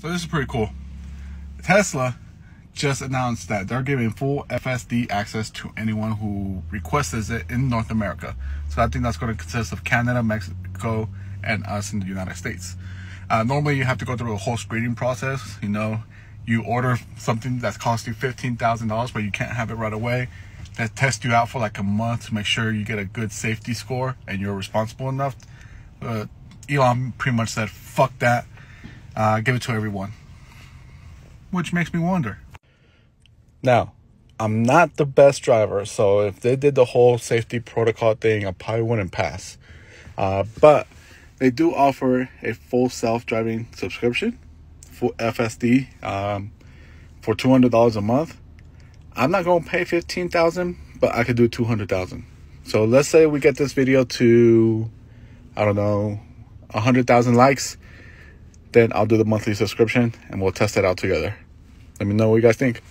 So this is pretty cool. Tesla just announced that they're giving full FSD access to anyone who requests it in North America. So I think that's going to consist of Canada, Mexico, and us in the United States. Uh, normally, you have to go through a whole screening process. You know, you order something that's you fifteen thousand dollars, but you can't have it right away. That test you out for like a month to make sure you get a good safety score and you're responsible enough. Uh, Elon pretty much said, "Fuck that, uh, give it to everyone," which makes me wonder. Now, I'm not the best driver, so if they did the whole safety protocol thing, I probably wouldn't pass. Uh, but they do offer a full self-driving subscription, for FSD, um, for two hundred dollars a month. I'm not gonna pay 15,000, but I could do 200,000. So let's say we get this video to, I don't know, hundred thousand likes, then I'll do the monthly subscription and we'll test it out together. Let me know what you guys think.